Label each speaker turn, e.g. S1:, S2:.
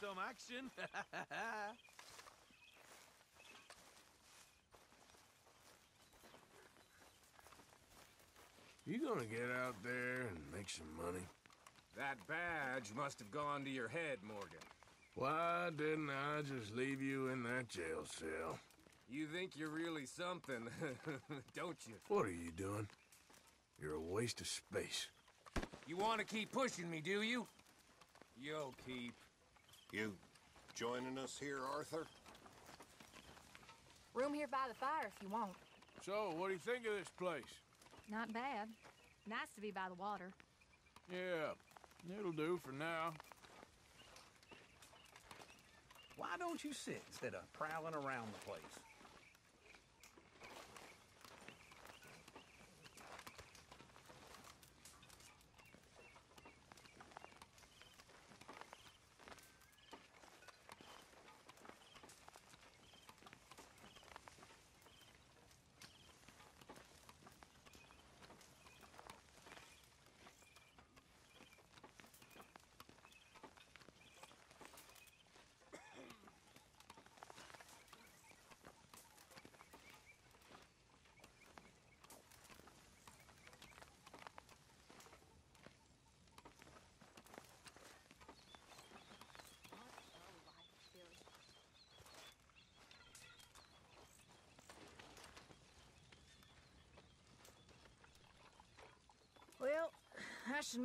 S1: some action.
S2: You gonna get out there and make some money?
S3: That badge must have gone to your head, Morgan.
S2: Why didn't I just leave you in that jail cell?
S3: You think you're really something, don't you?
S2: What are you doing? You're a waste of space.
S3: You want to keep pushing me, do you? You'll keep.
S4: You joining us here, Arthur?
S5: Room here by the fire if you want.
S2: So, what do you think of this place?
S5: Not bad. Nice to be by the water.
S2: Yeah, it'll do for now.
S6: Why don't you sit instead of prowling around the place?
S5: Should